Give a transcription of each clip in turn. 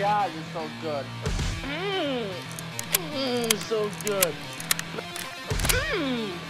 God, you're so good. Mmm. Mmm, so good. Mmm.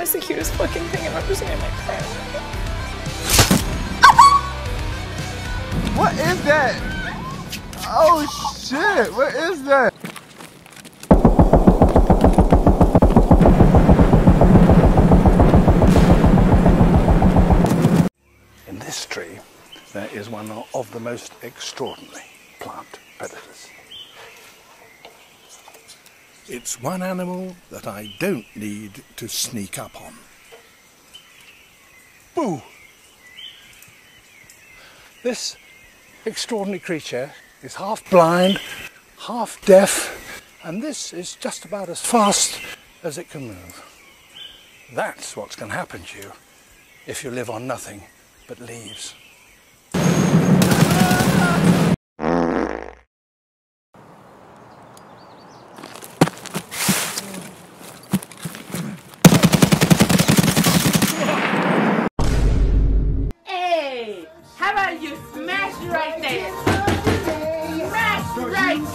That's the cutest fucking thing I've ever seen in my entire What is that? Oh shit, what is that? In this tree, there is one of the most extraordinary plant predators. It's one animal that I don't need to sneak up on. Boo! This extraordinary creature is half blind, half deaf, and this is just about as fast as it can move. That's what's going to happen to you if you live on nothing but leaves.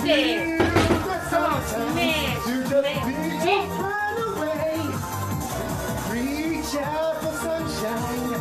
Smash, smash. Reach out for sunshine,